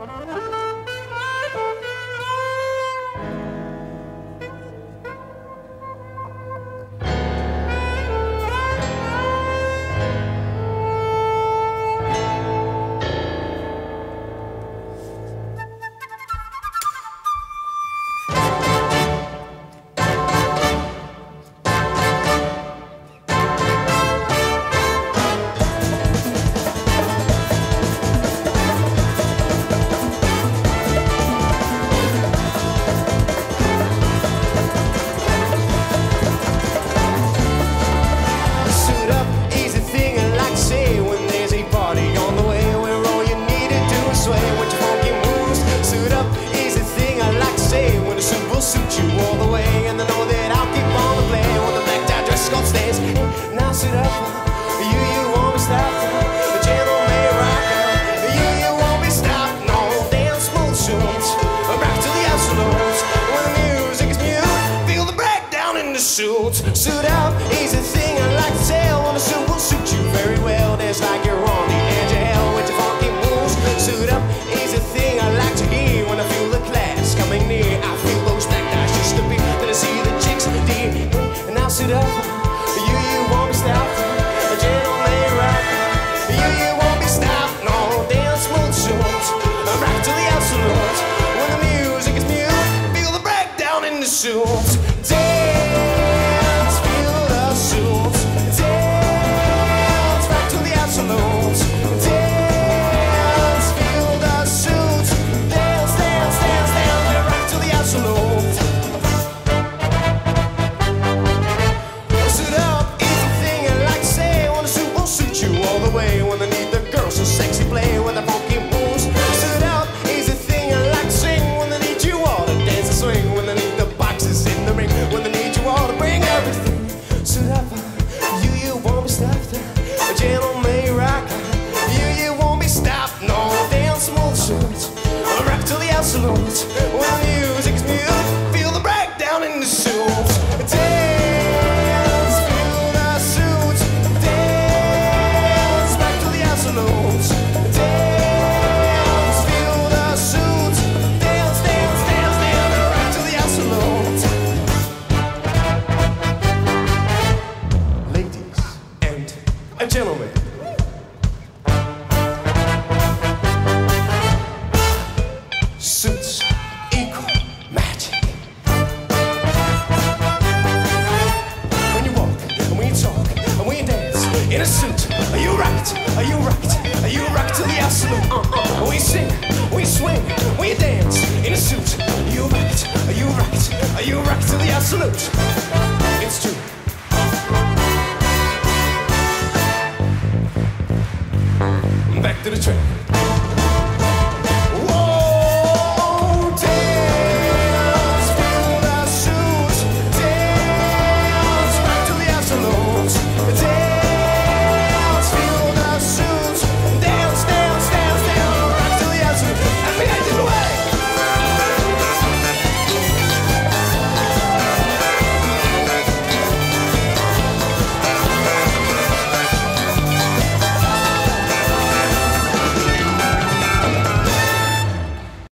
Oh, suits. Suit up, easy thing I like to tell when the suit will suit you very well. There's like you're on the edge of hell with your funky moves. Suit up, easy thing I like to hear when I feel the class coming near. I feel those black eyes just to be. then I see the chicks dear. And now suit up, you you won't be stopped, a gentleman rock. You you won't be stopped, no smooth suits, to the absolute. When the music is mute, feel the breakdown in the suits. To in a suit, are you right? Are you right? Are you rock to the absolute? Uh-uh. When you sing, you swing, you dance in a suit, are you right? Are you right? Are you rock to the absolute?